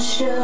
show.